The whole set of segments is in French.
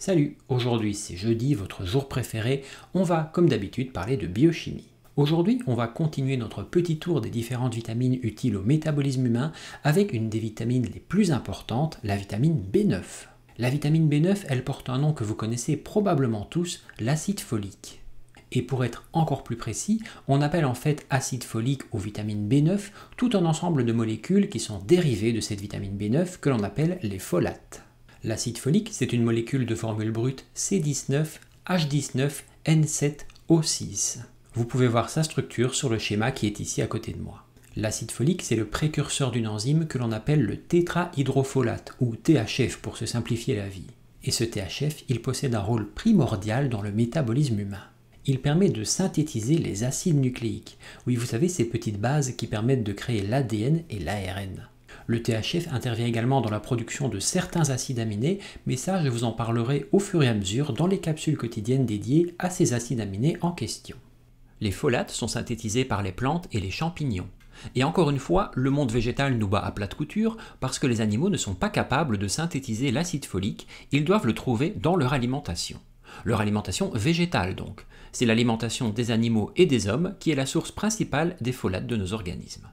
Salut, aujourd'hui c'est jeudi, votre jour préféré. On va, comme d'habitude, parler de biochimie. Aujourd'hui, on va continuer notre petit tour des différentes vitamines utiles au métabolisme humain avec une des vitamines les plus importantes, la vitamine B9. La vitamine B9, elle porte un nom que vous connaissez probablement tous, l'acide folique. Et pour être encore plus précis, on appelle en fait acide folique ou vitamine B9 tout un ensemble de molécules qui sont dérivées de cette vitamine B9 que l'on appelle les folates. L'acide folique, c'est une molécule de formule brute C19H19N7O6. Vous pouvez voir sa structure sur le schéma qui est ici à côté de moi. L'acide folique, c'est le précurseur d'une enzyme que l'on appelle le tétrahydrofolate, ou THF pour se simplifier la vie. Et ce THF, il possède un rôle primordial dans le métabolisme humain. Il permet de synthétiser les acides nucléiques. Oui, vous savez, ces petites bases qui permettent de créer l'ADN et l'ARN. Le THF intervient également dans la production de certains acides aminés, mais ça je vous en parlerai au fur et à mesure dans les capsules quotidiennes dédiées à ces acides aminés en question. Les folates sont synthétisés par les plantes et les champignons. Et encore une fois, le monde végétal nous bat à plate couture parce que les animaux ne sont pas capables de synthétiser l'acide folique, ils doivent le trouver dans leur alimentation. Leur alimentation végétale donc. C'est l'alimentation des animaux et des hommes qui est la source principale des folates de nos organismes.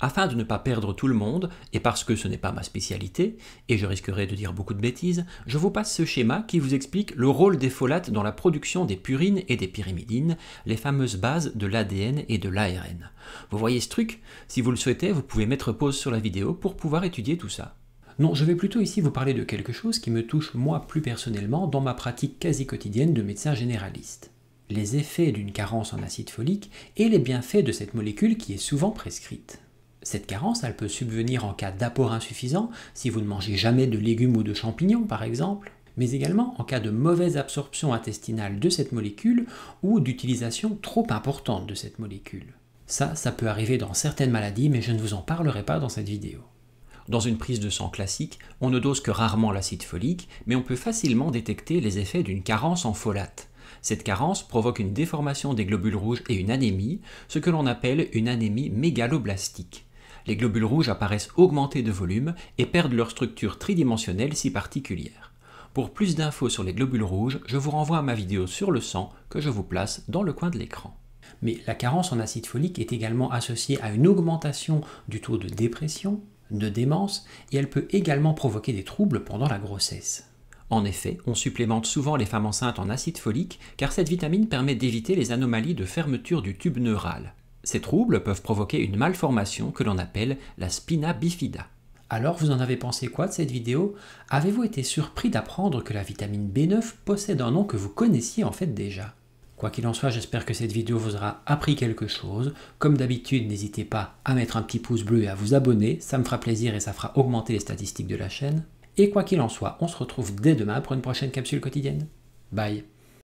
Afin de ne pas perdre tout le monde, et parce que ce n'est pas ma spécialité, et je risquerai de dire beaucoup de bêtises, je vous passe ce schéma qui vous explique le rôle des folates dans la production des purines et des pyrimidines, les fameuses bases de l'ADN et de l'ARN. Vous voyez ce truc? Si vous le souhaitez, vous pouvez mettre pause sur la vidéo pour pouvoir étudier tout ça. Non, je vais plutôt ici vous parler de quelque chose qui me touche moi plus personnellement dans ma pratique quasi quotidienne de médecin généraliste. Les effets d'une carence en acide folique et les bienfaits de cette molécule qui est souvent prescrite. Cette carence, elle peut subvenir en cas d'apport insuffisant, si vous ne mangez jamais de légumes ou de champignons par exemple, mais également en cas de mauvaise absorption intestinale de cette molécule ou d'utilisation trop importante de cette molécule. Ça, ça peut arriver dans certaines maladies, mais je ne vous en parlerai pas dans cette vidéo. Dans une prise de sang classique, on ne dose que rarement l'acide folique, mais on peut facilement détecter les effets d'une carence en folate. Cette carence provoque une déformation des globules rouges et une anémie, ce que l'on appelle une anémie mégaloblastique les globules rouges apparaissent augmentés de volume et perdent leur structure tridimensionnelle si particulière. Pour plus d'infos sur les globules rouges, je vous renvoie à ma vidéo sur le sang que je vous place dans le coin de l'écran. Mais la carence en acide folique est également associée à une augmentation du taux de dépression, de démence, et elle peut également provoquer des troubles pendant la grossesse. En effet, on supplémente souvent les femmes enceintes en acide folique car cette vitamine permet d'éviter les anomalies de fermeture du tube neural. Ces troubles peuvent provoquer une malformation que l'on appelle la spina bifida. Alors vous en avez pensé quoi de cette vidéo? Avez-vous été surpris d'apprendre que la vitamine B9 possède un nom que vous connaissiez en fait déjà? Quoi qu'il en soit, j'espère que cette vidéo vous aura appris quelque chose. Comme d'habitude, n'hésitez pas à mettre un petit pouce bleu et à vous abonner, ça me fera plaisir et ça fera augmenter les statistiques de la chaîne. Et quoi qu'il en soit, on se retrouve dès demain pour une prochaine capsule quotidienne. Bye